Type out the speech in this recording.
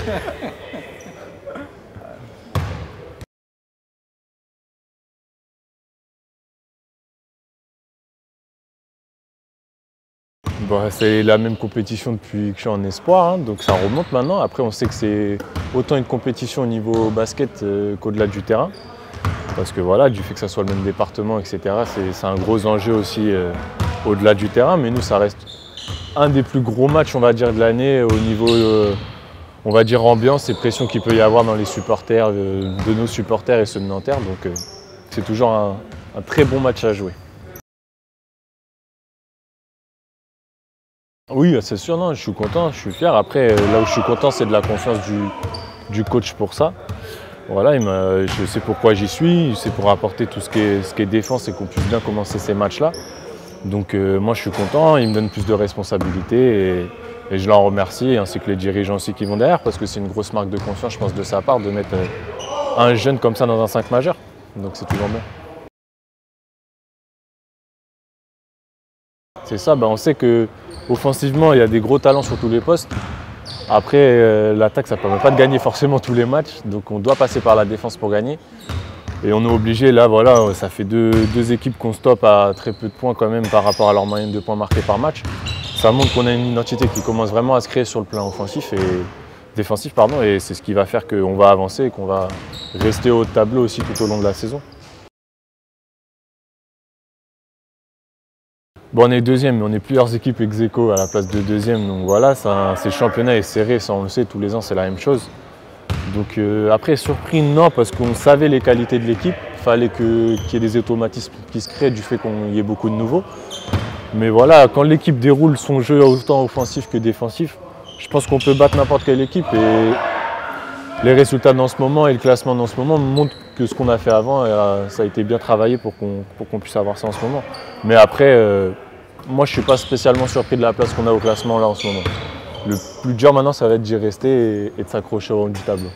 c'est la même compétition depuis que je suis en espoir, hein, donc ça remonte maintenant. Après, on sait que c'est autant une compétition au niveau basket euh, qu'au-delà du terrain. Parce que voilà, du fait que ça soit le même département, etc., c'est un gros enjeu aussi euh, au-delà du terrain. Mais nous, ça reste un des plus gros matchs, on va dire, de l'année au niveau, euh, on va dire, ambiance et pression qu'il peut y avoir dans les supporters, de nos supporters et ceux de Nanterre. Donc c'est toujours un très bon match à jouer. Oui, c'est sûr, je suis content, je suis fier. Après, là où je suis content, c'est de la confiance du, coach pour ça. Voilà, je sais pourquoi j'y suis, c'est pour apporter tout ce qui est, défense et qu'on puisse bien commencer ces matchs-là. Donc euh, moi je suis content, il me donne plus de responsabilités je l'en remercie, ainsi que les dirigeants aussi qui vont derrière, parce que c'est une grosse marque de confiance, je pense, de sa part, de mettre euh, un jeune comme ça dans un 5 majeur. Donc c'est toujours bien. C'est ça, ben on sait que offensivement, il y a des gros talents sur tous les postes. Après, euh, l'attaque, ça ne permet pas de gagner forcément tous les matchs. Donc on doit passer par la défense pour gagner. Et on est obligé, là, voilà, ça fait deux, équipes qu'on stoppe à très peu de points quand même par rapport à leur moyenne de points marqués par match. Ça montre qu'on a une identité qui commence vraiment à se créer sur le plan offensif et défensif, pardon, et c'est ce qui va faire qu'on va avancer et qu'on va rester au tableau aussi tout au long de la saison. Bon, on est deuxième, mais on est plusieurs équipes ex à la place de deuxième. Donc voilà, c'est le championnat est serré, ça on le sait, tous les ans c'est la même chose. Donc euh, après, surpris, non, parce qu'on savait les qualités de l'équipe. Il fallait qu'il y ait des automatismes qui se créent du fait qu'il y ait beaucoup de nouveaux. Mais voilà, quand l'équipe déroule son jeu autant offensif que défensif, je pense qu'on peut battre n'importe quelle équipe. Et les résultats dans ce moment et le classement dans ce moment montrent que ce qu'on a fait avant, euh, ça a été bien travaillé pour qu'on puisse avoir ça en ce moment. Mais après, euh, moi je ne suis pas spécialement surpris de la place qu'on a au classement là en ce moment. Le plus dur maintenant, ça va être d'y rester et, de s'accrocher au haut du tableau.